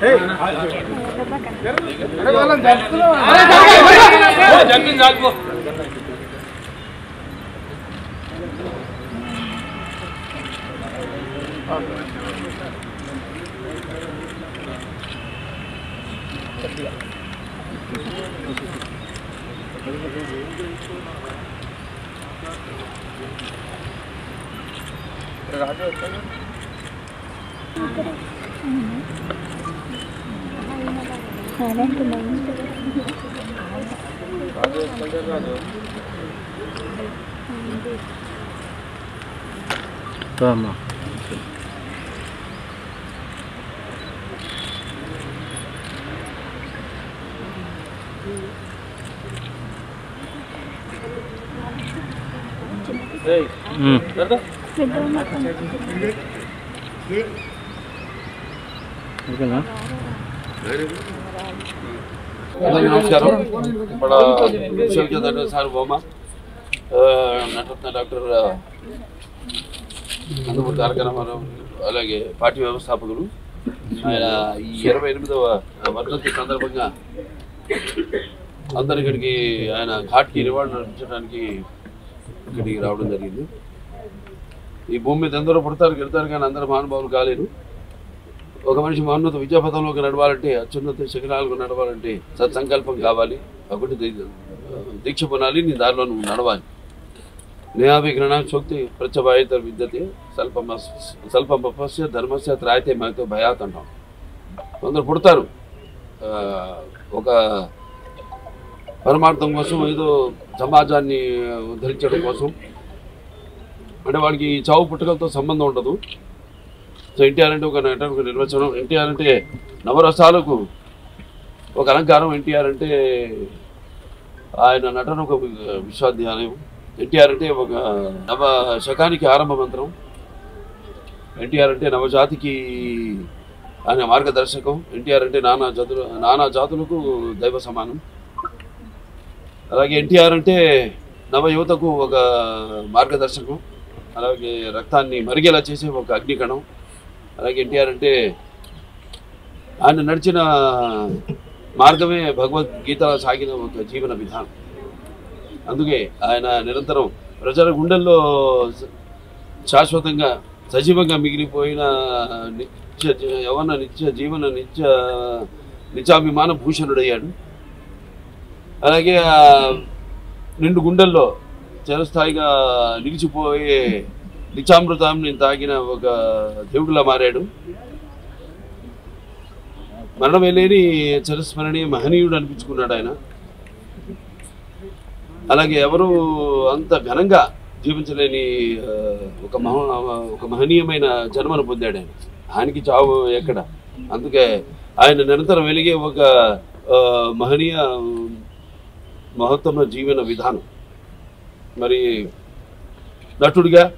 हाँ, Raju Hà đến cho mình Tôm à Ừ. Được rồi hả? విశ్వవిద్యాలయ sir బొమ్మ ఆ, నటరత్న డాక్టర్ ఆ, నందమూరి తారక రామారావు అలాగే పార్టీ వ్యవస్థాపకులు. ఆయన ఈ ఇరవై ఎనిమిదవ వర్ధంతి సందర్భంగా అందరి ఆయన ఘాట్కి నివాళులు నడిపించడానికి ఇక్కడికి రావడం జరిగింది. ఈ భూమి మీద ఎందరో పుడతారు గెలుతారు కానీ అందరూ మహానుభావులు కాలేరు. ఒక మనిషి మహోన్నత విద్యాపథంలోకి నడవాలంటే అత్యున్నత శిఖరాలకు నడవాలంటే సత్సంకల్పం కావాలి. ఒకటి దీక్ష పొనాలి నీ దారిలో నువ్వు నడవాలి. నేహాభిగ్రహణ శక్తి ప్రత్యభాయిత విద్యతే స్వల్పమ స్వల్పమపస్య ధర్మస్య త్రాయితే మాతో భయాత్ అంటాం. కొందరు పుడతారు. ఒక పరమార్థం కోసం ఏదో సమాజాన్ని ఉద్ధరించడం కోసం. అంటే వాడికి చావు పుట్టుకలతో సంబంధం ఉండదు. సో ఎన్టీఆర్ అంటే ఒక నటనకు నిర్వచనం. ఎన్టీఆర్ అంటే నవరసాలకు ఒక అలంకారం. ఎన్టీఆర్ అంటే ఆయన నటన ఒక విశ్వాధ్యాలయం ఎన్టీఆర్ అంటే ఒక నవ శకానికి ఆరంభ మంత్రం. ఎన్టీఆర్ అంటే నవజాతికి ఆయన మార్గదర్శకం. ఎన్టీఆర్ అంటే నానా జాతులు నానా జాతులకు దైవ సమానం. అలాగే ఎన్టీఆర్ అంటే నవ యువతకు ఒక మార్గదర్శకం. అలాగే రక్తాన్ని మరిగేలా చేసే ఒక అగ్నికణం. అలాగే ఎన్టీఆర్ అంటే ఆయన నడిచిన మార్గమే భగవద్గీత సాగిన ఒక జీవన విధానం. అందుకే ఆయన నిరంతరం ప్రజల గుండెల్లో శాశ్వతంగా సజీవంగా మిగిలిపోయిన నిత్య యవన నిత్య జీవన నిత్య నిత్యాభిమాన భూషణుడయ్యాడు. అలాగే నిండు గుండెల్లో చిరస్థాయిగా నిలిచిపోయే నిత్యామృతాన్ని తాగిన ఒక దేవుడిలా మారాడు. మరణం లేని చిరస్మరణీయ మహనీయుడు అనిపించుకున్నాడు ఆయన. అలాగే ఎవరు అంత ఘనంగా జీవించలేని ఒక మహ ఒక మహనీయమైన జన్మను పొందాడు ఆయన. ఆయనకి చావు ఎక్కడ? అందుకే ఆయన నిరంతరం వెలిగే ఒక ఆ, మహనీయ మహత్తమ జీవన విధానం. మరి నటుడిగా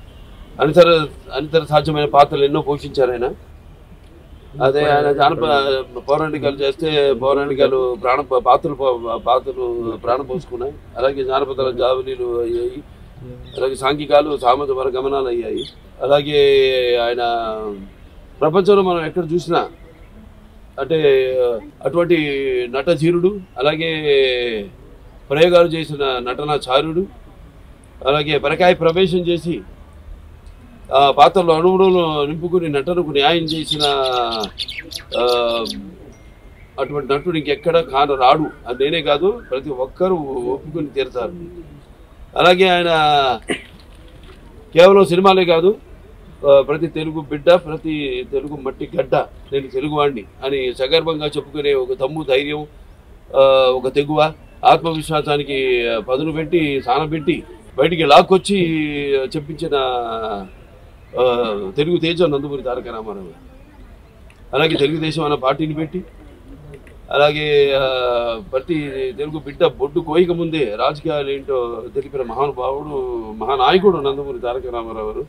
అనితర అనితర సాధ్యమైన పాత్రలు ఎన్నో పోషించారు ఆయన. అదే ఆయన జానపద పౌరాణికాలు చేస్తే పౌరాణికాలు ప్రాణ పాత్రలు పాత్రలు ప్రాణం పోసుకున్నాయి. అలాగే జానపదాల జావలీలు అయ్యాయి. అలాగే సాంఘికాలు సామాజిక గమనాలు అయ్యాయి. అలాగే ఆయన ప్రపంచంలో మనం ఎక్కడ చూసినా అంటే అటువంటి నటధీరుడు అలాగే ప్రయోగాలు చేసిన నటనాచార్యుడు అలాగే పరకాయ ప్రవేశం చేసి పాత్రలో అణువులను నింపుకుని నటనకు న్యాయం చేసిన అటువంటి నటుడు ఇంకెక్కడ కాన రాడు. అది నేనే కాదు ప్రతి ఒక్కరూ ఒప్పుకొని తీరుతారు. అలాగే ఆయన కేవలం సినిమాలే కాదు ప్రతి తెలుగు బిడ్డ ప్రతి తెలుగు మట్టి గడ్డ నేను తెలుగువాణ్ణి అని సగర్భంగా చెప్పుకునే ఒక తమ్ము ధైర్యం ఒక తెగువ ఆత్మవిశ్వాసానికి పదును పెట్టి సానబెట్టి బయటికి లాక్కొచ్చి చెప్పించిన తెలుగు తేజం నందమూరి తారక రామారావు అలాగే తెలుగుదేశం అన్న పార్టీని పెట్టి అలాగే ప్రతి తెలుగు బిడ్డ బొడ్డు కోయిక ముందే రాజకీయాలు ఏంటో తెలిపిన మహానుభావుడు మహానాయకుడు నందమూరి తారక రామారావు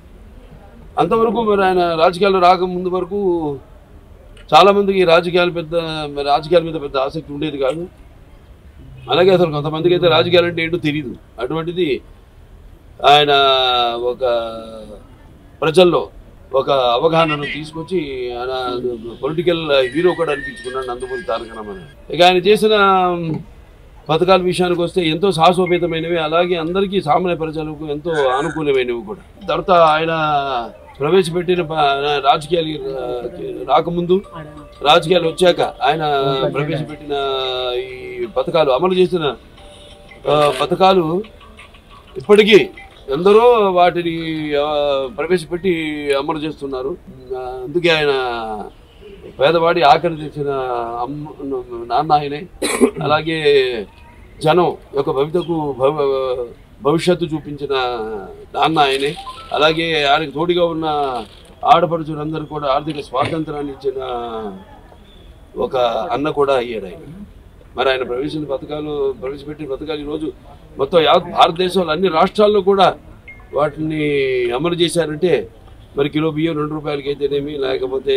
అంతవరకు మరి ఆయన రాజకీయాలు రాకముందు వరకు చాలామందికి రాజకీయాలు పెద్ద రాజకీయాల మీద పెద్ద ఆసక్తి ఉండేది కాదు. అలాగే అసలు కొంతమందికి అయితే రాజకీయాలు అంటే ఏంటో తెలియదు అటువంటిది ఆయన ఒక ప్రజల్లో ఒక అవగాహనను తీసుకొచ్చి ఆయన పొలిటికల్ హీరో కూడా అనిపించుకున్నాడు నందమూరి తారక రామారావు ఇక ఆయన చేసిన పథకాల విషయానికి వస్తే ఎంతో సాహసోపేతమైనవి అలాగే అందరికీ సామాన్య ప్రజలకు ఎంతో అనుకూలమైనవి కూడా. తర్వాత ఆయన ప్రవేశపెట్టిన ప- రాజకీయాలు రాకముందు రాజకీయాలు వచ్చాక ఆయన ప్రవేశపెట్టిన ఈ పథకాలు అమలు చేసిన పథకాలు ఇప్పటికీ ఎందరో వాటిని ప్రవేశపెట్టి అమలు చేస్తున్నారు. అందుకే ఆయన పేదవాడి ఆఖరి తెచ్చిన అమ్మ నాన్న ఆయనే. అలాగే జనం యొక్క భవితకు భవిష్యత్తు చూపించిన నాన్న ఆయనే. అలాగే ఆయనకు తోడుగా ఉన్న ఆడపడుచులందరూ కూడా ఆర్థిక స్వాతంత్రాన్ని ఇచ్చిన ఒక అన్న కూడా అయ్యాడు ఆయన. మరి ఆయన ప్రవేశించిన పథకాలు ప్రవేశపెట్టిన పథకాలు ఈరోజు మొత్తం యావత్ భారతదేశంలో అన్ని రాష్ట్రాల్లో కూడా వాటిని అమలు చేశారంటే మరి కిలో బియ్యం రెండు రూపాయలకి అయితేనేమి లేకపోతే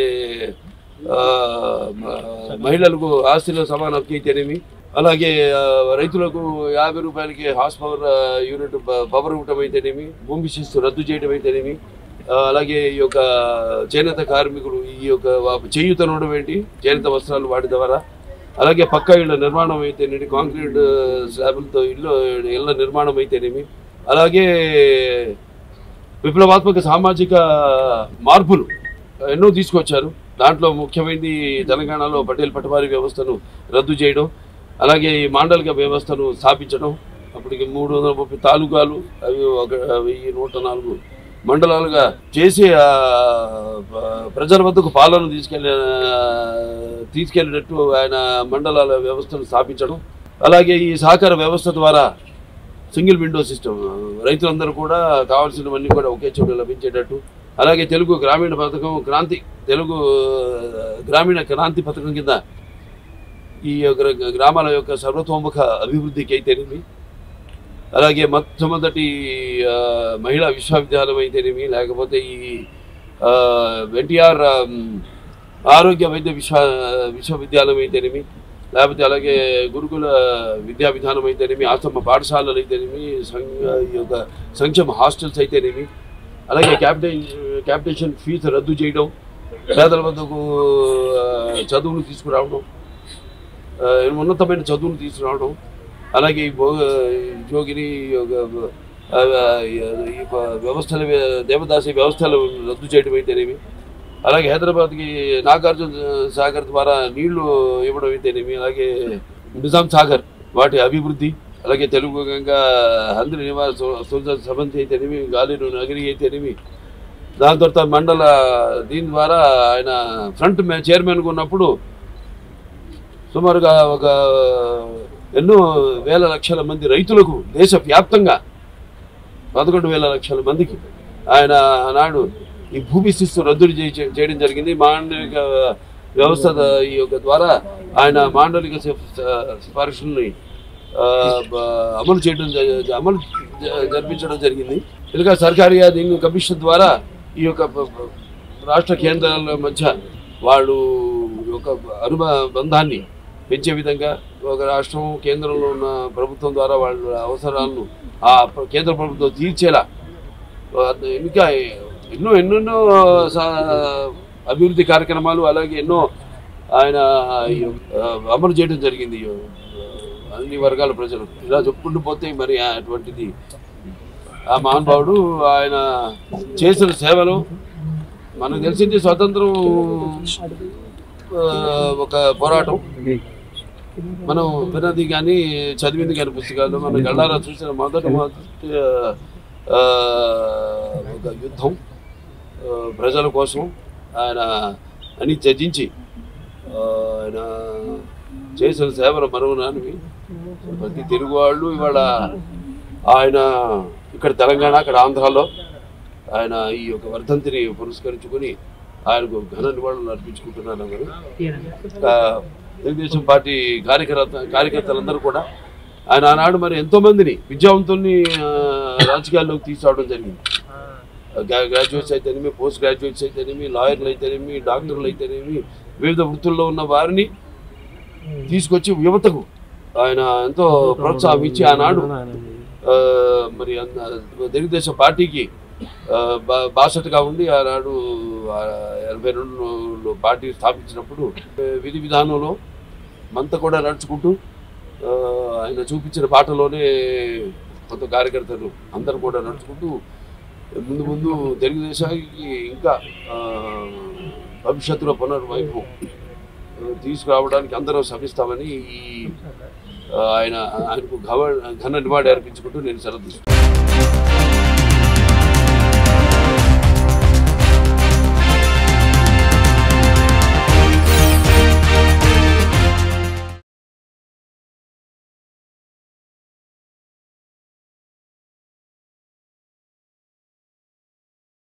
మహిళలకు ఆస్తిలో సమాన హక్కు అయితేనేమి అలాగే రైతులకు యాభై రూపాయలకి హార్స్ పవర్ యూనిట్ పవర్ ఇవ్వటం అయితేనేమి భూమి శిస్తు రద్దు చేయడం అయితేనేమి అలాగే ఈ యొక్క చేనేత కార్మికులు ఈ యొక్క చేయూత చేయూతనడం ఏంటి చేనేత వస్త్రాలు వాటి ద్వారా అలాగే పక్క ఇళ్ళ నిర్మాణం అయితేనేమి కాంక్రీట్ స్లాబులతో ఇల్లు ఇళ్ళ నిర్మాణం అయితేనేమి అలాగే విప్లవాత్మక సామాజిక మార్పులు ఎన్నో తీసుకొచ్చారు. దాంట్లో ముఖ్యమైనది తెలంగాణలో పటేల్ పటవారీ వ్యవస్థను రద్దు చేయడం అలాగే ఈ మాండలిక వ్యవస్థను స్థాపించడం అప్పటికి మూడు వందల ముప్పై తాలూకాలు అవి ఒక వెయ్యి నూట నాలుగు మండలాలుగా చేసి ప్రజల వద్దకు పాలన తీసుకెళ్ళి తీసుకెళ్ళేటట్టు ఆయన మండలాల వ్యవస్థను స్థాపించడం అలాగే ఈ సహకార వ్యవస్థ ద్వారా సింగిల్ విండో సిస్టమ్ రైతులందరూ కూడా కావాల్సినవన్నీ కూడా ఒకే చోట లభించేటట్టు అలాగే తెలుగు గ్రామీణ పథకం క్రాంతి తెలుగు గ్రామీణ క్రాంతి పథకం కింద ఈ యొక్క గ్రామాల యొక్క సర్వతోముఖ అభివృద్ధికి అయితేనేమి అలాగే మొట్టమొదటి మహిళా విశ్వవిద్యాలయం అయితేనేమి లేకపోతే ఈ ఎన్టీఆర్ ఆరోగ్య వైద్య విశ్వ విశ్వవిద్యాలయం అయితేనేమి లేకపోతే అలాగే గురుకుల విద్యా విధానం అయితేనేమి ఆశ్రమ పాఠశాలలు అయితేనేమి సంఘ- ఈ యొక్క సంక్షేమ హాస్టల్స్ అయితేనేమి అలాగే క్యాపిటే క్యాపిటేషన్ ఫీజు రద్దు చేయడం పేదల వద్దకు చదువును చదువులు తీసుకురావడం ఉన్నతమైన చదువులు తీసుకురావడం అలాగే ఈ భో జోగిని యొక్క వ్యవస్థల దేవదాసి వ్యవస్థలు రద్దు చేయడం అయితేనేమి? అలాగే హైదరాబాద్కి నాగార్జున సాగర్ ద్వారా నీళ్ళు ఇవ్వడం అయితేనేమి? అలాగే నిజాం సాగర్ వాటి అభివృద్ధి అలాగే తెలుగు గంగా హంద్రి నివాస సుల్తాన్ అయితేనేమి? గాలిరు నగరి అయితేనేమి? దాని తర్వాత మండల దీని ద్వారా ఆయన ఫ్రంట్ చైర్మన్గా ఉన్నప్పుడు సుమారుగా ఒక ఎన్నో వేల లక్షల మంది రైతులకు దేశవ్యాప్తంగా పదకొండు వేల లక్షల మందికి ఆయన ఆనాడు ఈ భూమి శిస్తు రద్దు చేయ- చేయడం జరిగింది. మాండలిక వ్యవస్థ ఈ యొక్క ద్వారా ఆయన మాండలిక సిఫార్సుల్ని అమలు చేయడం అమలు జరిపించడం జరిగింది. ఇంకా సర్కారీ అధీన కమిషన్ ద్వారా ఈ యొక్క రాష్ట్ర కేంద్రాల మధ్య వాళ్ళు ఒక అనుబంధాన్ని పెంచే విధంగా ఒక రాష్ట్రం కేంద్రంలో ఉన్న ప్రభుత్వం ద్వారా వాళ్ళ అవసరాలను ఆ కేంద్ర ప్రభుత్వం తీర్చేలా ఇంకా ఎన్నో ఎన్నెన్నో సా- అభివృద్ధి కార్యక్రమాలు అలాగే ఎన్నో ఆయన అమలు చేయడం జరిగింది. అన్ని వర్గాల ప్రజలు ఇలా చెప్పుకుంటూ పోతే మరి అటువంటిది. ఆ మహానుభావుడు ఆయన చేసిన సేవలు మనకు తెలిసింది స్వతంత్రం ఒక పోరాటం. మనం విన్నది కానీ చదివింది కానీ పుస్తకాలు మనం గళ్ళారా చూసిన మొదటి మొదటి ఒక యుద్ధం ప్రజల కోసం ఆయన అని త్యజించి ఆయన చేసిన సేవలు మరువనానివి ప్రతి తెలుగు వాళ్ళు ఇవాళ ఆయన ఇక్కడ తెలంగాణ అక్కడ ఆంధ్రాలో ఆయన ఈ యొక్క వర్ధంతిని పురస్కరించుకొని ఆయనకు ఘన నివాళులు అర్పించుకుంటున్నారు అందరూ తెలుగుదేశం పార్టీ కార్యకర్త కార్యకర్తలందరూ కూడా ఆయన ఆనాడు మరి ఎంతో మందిని విద్యావంతుల్ని రాజకీయాల్లోకి తీసుకురావడం జరిగింది. గ్రా- గ్రాడ్యుయేట్స్ అయితేనేమి పోస్ట్ గ్రాడ్యుయేట్స్ అయితేనేమి లాయర్లు అయితేనేమి డాక్టర్లు అయితేనేమి వివిధ వృత్తుల్లో ఉన్న వారిని తీసుకొచ్చి యువతకు ఆయన ఎంతో ప్రోత్సాహం ఇచ్చి ఆనాడు మరి తెలుగుదేశం పార్టీకి బాసటగా ఉండి ఆనాడు ఎనభై రెండులో పార్టీ స్థాపించినప్పుడు విధి విధానంలో మంత కూడా నడుచుకుంటూ ఆయన చూపించిన బాటలోనే కొంత కార్యకర్తలు అందరూ కూడా నడుచుకుంటూ ముందు ముందు తెలుగుదేశానికి ఇంకా భవిష్యత్తులో పునర్వైపు తీసుకురావడానికి అందరం శ్రమిస్తామని ఈ ఆయన ఆయనకు ఘన నివాళి అర్పించుకుంటూ నేను సెలవు తీసుకున్నాను